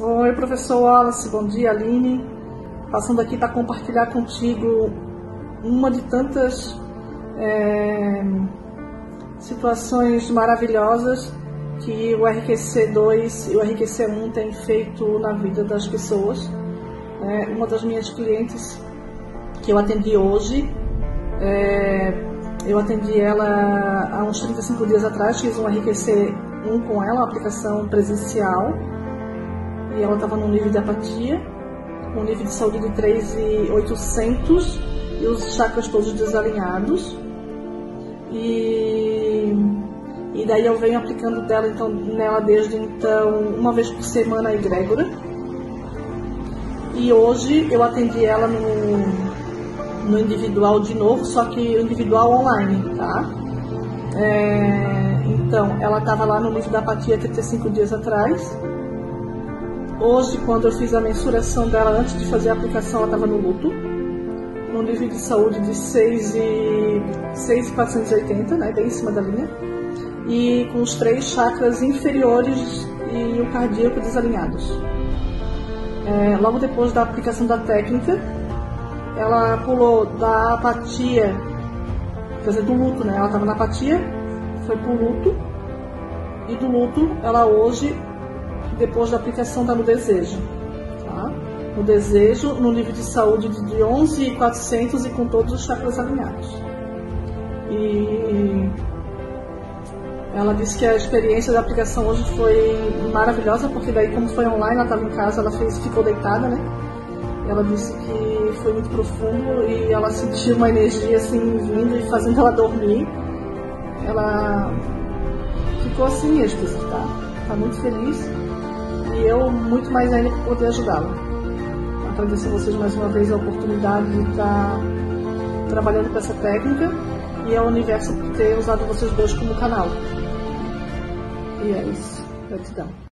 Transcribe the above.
Oi, professor Wallace, bom dia, Aline. Passando aqui para compartilhar contigo uma de tantas é, situações maravilhosas que o RQC2 e o RQC1 têm feito na vida das pessoas. É, uma das minhas clientes que eu atendi hoje, é, eu atendi ela há uns 35 dias atrás, fiz um RQC1 com ela, uma aplicação presencial, e ela estava num nível de apatia, um nível de saúde de 3,800 e os chakras todos desalinhados. E, e daí eu venho aplicando dela então, nela desde então, uma vez por semana a egrégora. E hoje eu atendi ela no, no individual de novo, só que individual online, tá? É, então, ela estava lá no nível da apatia 35 dias atrás. Hoje, quando eu fiz a mensuração dela antes de fazer a aplicação, ela estava no luto no nível de saúde de 6,480, né, bem em cima da linha, e com os três chakras inferiores e o cardíaco desalinhados. É, logo depois da aplicação da técnica, ela pulou da apatia, quer dizer, do luto, né? Ela estava na apatia, foi pro luto, e do luto, ela hoje, depois da aplicação, está no desejo o desejo no nível de saúde de 11,400 e com todos os chakras alinhados. E ela disse que a experiência da aplicação hoje foi maravilhosa, porque daí como foi online, ela estava em casa, ela fez, ficou deitada, né? Ela disse que foi muito profundo e ela sentiu uma energia assim vindo e fazendo ela dormir. Ela ficou assim, êxtase, tá? Tá muito feliz e eu muito mais ainda por poder ajudá-la agradecer a vocês mais uma vez a oportunidade de estar trabalhando com essa técnica e ao universo por ter usado vocês dois como canal. E é isso. Gratidão.